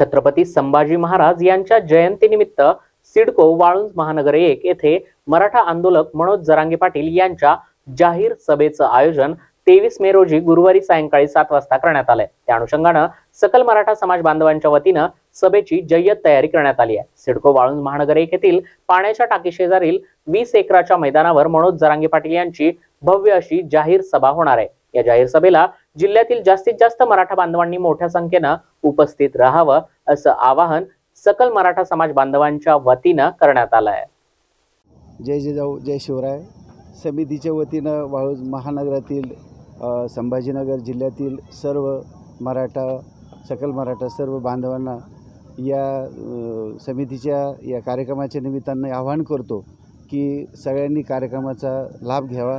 छत्रपती संभाजी महाराज यांच्या जयंतीनिमित्त सिडको वाळुंज महानगर एक येथे मराठा आंदोलक मनोज जरांगे पाटील यांच्या जाहीर सभेचं आयोजन तेवीस मे रोजी गुरुवारी सायंकाळी सात वाजता करण्यात आलंय. त्या अनुषंगानं सकल मराठा समाज बांधवांच्या वतीनं सभेची जय्यत तयारी करण्यात आली आहे. सिडको वाळुंज महानगर एक येथील पाण्याच्या टाकी शेजारील वीस एकराच्या मैदानावर मनोज जरांगे पाटील यांची भव्य अशी जाहीर सभा होणार आहे. या जाहीर सभेला जिल्ह्यातील जास्तीत जास्त मराठा बांधवांनी मोठ्या संख्येनं उपस्थित राहावं असं आवाहन सकल मराठा समाज बांधवांच्या वतीनं करण्यात आलं आहे. जय जिजाऊ जय शिवराय. समितीच्या वतीनं वाळूज महानगरातील संभाजीनगर जिल्ह्यातील सर्व मराठा सकल मराठा सर्व बांधवांना या समितीच्या या कार्यक्रमाच्या निमित्तानं आवाहन करतो की सगळ्यांनी कार्यक्रमाचा लाभ घ्यावा.